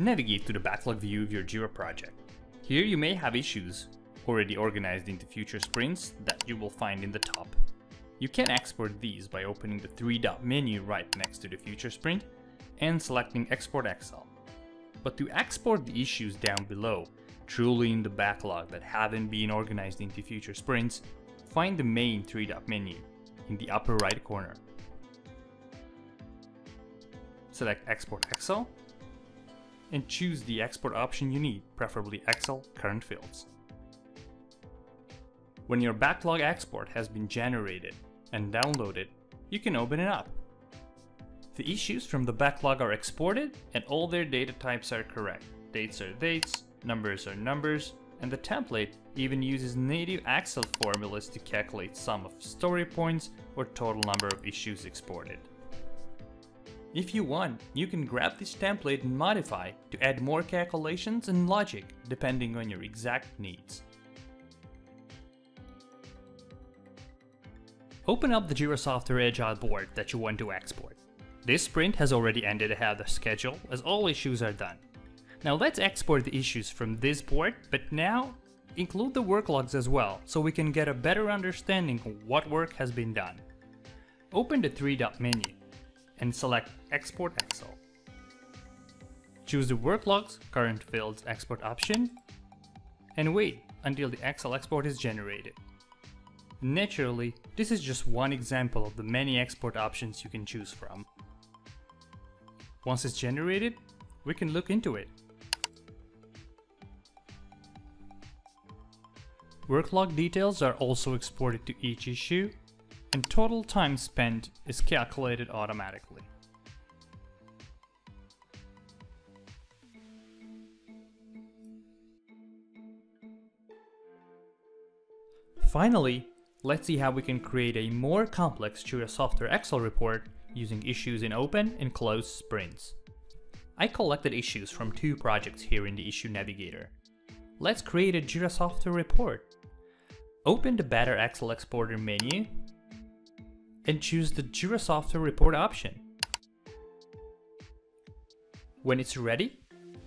navigate to the backlog view of your Jira project. Here you may have issues already organized into future sprints that you will find in the top. You can export these by opening the three dot menu right next to the future sprint and selecting export Excel. But to export the issues down below, truly in the backlog that haven't been organized into future sprints, find the main three dot menu in the upper right corner. Select Export Excel and choose the export option you need, preferably Excel current fields. When your backlog export has been generated and downloaded, you can open it up. The issues from the backlog are exported and all their data types are correct. Dates are dates, numbers are numbers, and the template even uses native Excel formulas to calculate sum of story points or total number of issues exported. If you want, you can grab this template and modify to add more calculations and logic depending on your exact needs. Open up the Jira Software Agile board that you want to export. This sprint has already ended ahead of schedule as all issues are done. Now let's export the issues from this board, but now include the work logs as well so we can get a better understanding of what work has been done. Open the three dot menu and select Export Excel. Choose the Work Logs Current Fields Export option and wait until the Excel export is generated. Naturally, this is just one example of the many export options you can choose from. Once it's generated, we can look into it. Work log details are also exported to each issue and total time spent is calculated automatically. Finally, let's see how we can create a more complex Jira Software Excel report using issues in open and closed sprints. I collected issues from two projects here in the Issue Navigator. Let's create a Jira Software report. Open the Better Excel Exporter menu and choose the Jira Software Report option. When it's ready,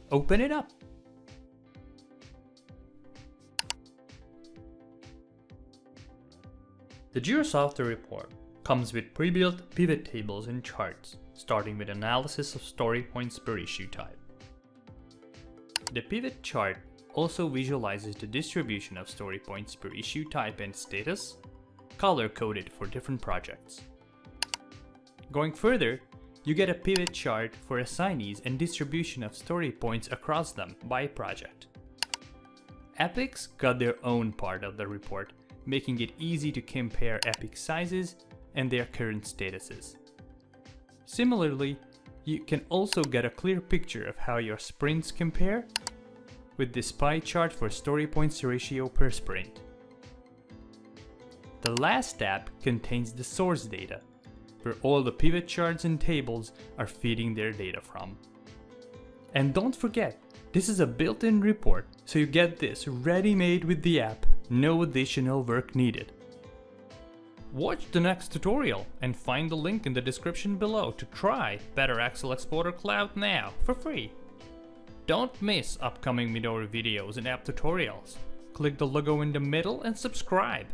open it up. The Jira Software Report comes with pre-built pivot tables and charts, starting with analysis of story points per issue type. The pivot chart also visualizes the distribution of story points per issue type and status, color-coded for different projects. Going further, you get a pivot chart for assignees and distribution of story points across them by project. Epics got their own part of the report, making it easy to compare epic sizes and their current statuses. Similarly, you can also get a clear picture of how your sprints compare with this pie chart for story points ratio per sprint. The last tab contains the source data, where all the pivot charts and tables are feeding their data from. And don't forget, this is a built-in report, so you get this ready-made with the app, no additional work needed. Watch the next tutorial and find the link in the description below to try Better Excel Exporter Cloud now for free. Don't miss upcoming Midori videos and app tutorials. Click the logo in the middle and subscribe.